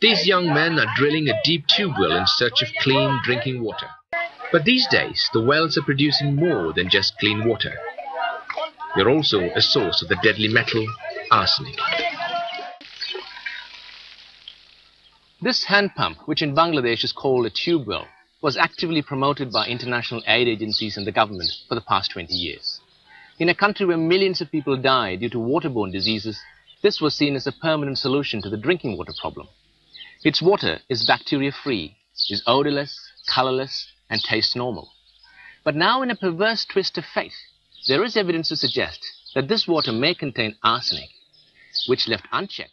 These young men are drilling a deep tube well in search of clean drinking water. But these days, the wells are producing more than just clean water. They're also a source of the deadly metal, arsenic. This hand pump, which in Bangladesh is called a tube well, was actively promoted by international aid agencies and the government for the past 20 years. In a country where millions of people die due to waterborne diseases, this was seen as a permanent solution to the drinking water problem. Its water is bacteria-free, is odorless, colorless, and tastes normal. But now in a perverse twist of fate, there is evidence to suggest that this water may contain arsenic, which left unchecked.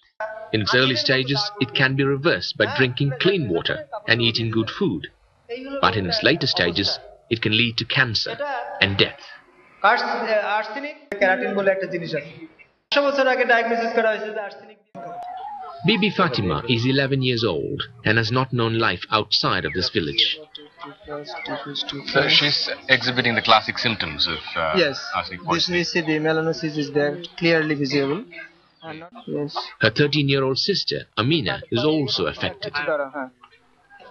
In its early stages, it can be reversed by drinking clean water and eating good food. But in its later stages, it can lead to cancer and death. Arsenic keratin বলে একটা জিনিস আছে একশো বছর আগে diagnosis করা হয়েছে যে arsenic Bibi Fatima is 11 years old and has not known life outside of this village. So she's exhibiting the classic symptoms of uh, yes arsenic this poisoning. we see the melanosis is there clearly visible yes Her 13-year-old sister, Amina, is also affected.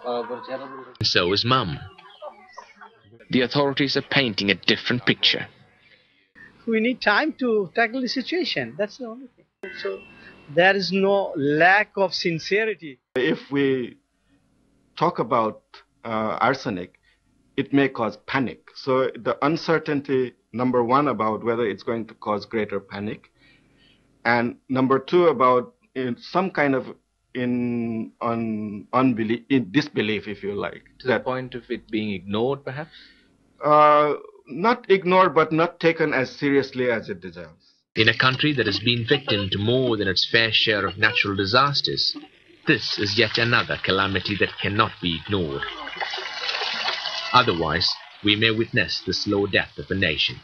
And so is Mum. The authorities are painting a different picture. we need time to tackle the situation. That's the only thing. So there is no lack of sincerity. If we talk about uh, arsenic, it may cause panic. So the uncertainty, number one, about whether it's going to cause greater panic, and number two, about in some kind of in on unbelief, in disbelief, if you like. To the point of it being ignored, perhaps? Uh, not ignored, but not taken as seriously as it deserves. In a country that has been victim to more than its fair share of natural disasters, this is yet another calamity that cannot be ignored. Otherwise, we may witness the slow death of a nation.